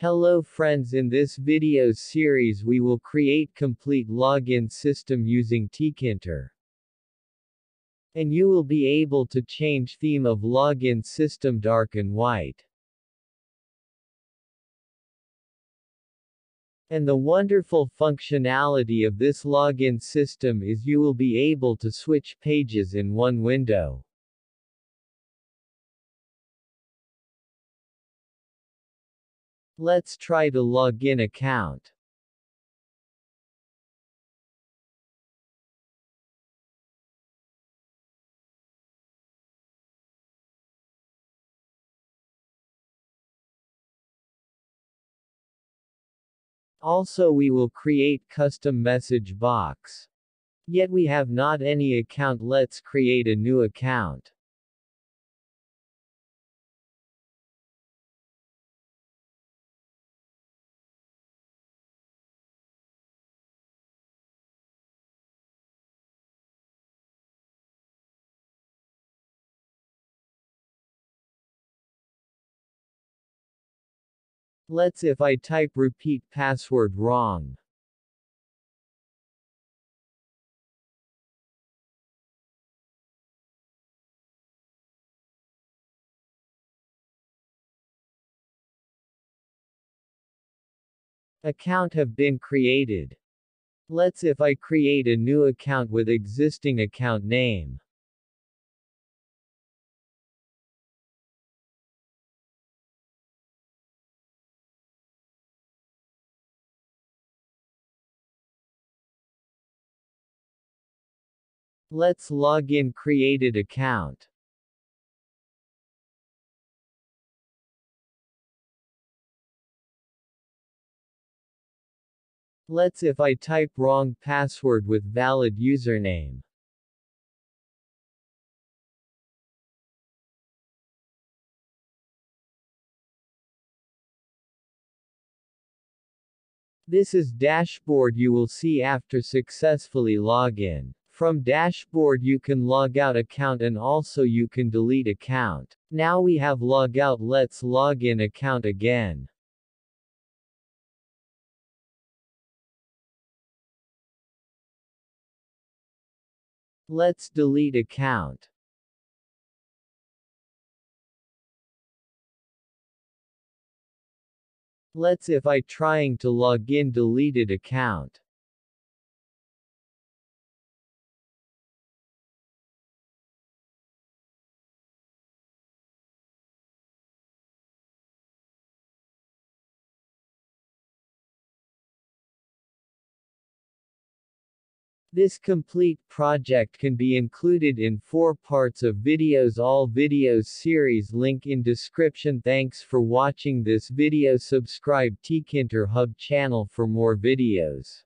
Hello friends in this video series we will create complete login system using Tkinter. And you will be able to change theme of login system dark and white. And the wonderful functionality of this login system is you will be able to switch pages in one window. Let's try to log in account. Also we will create custom message box. Yet we have not any account let's create a new account. Let's if I type repeat password wrong. Account have been created. Let's if I create a new account with existing account name. Let's log in created account. Let's if I type wrong password with valid username. This is dashboard you will see after successfully login. From dashboard you can log out account and also you can delete account. Now we have log out let's log in account again. Let's delete account. Let's if I trying to log in deleted account. This complete project can be included in four parts of videos. All videos series link in description. Thanks for watching this video. Subscribe Tkinter Hub channel for more videos.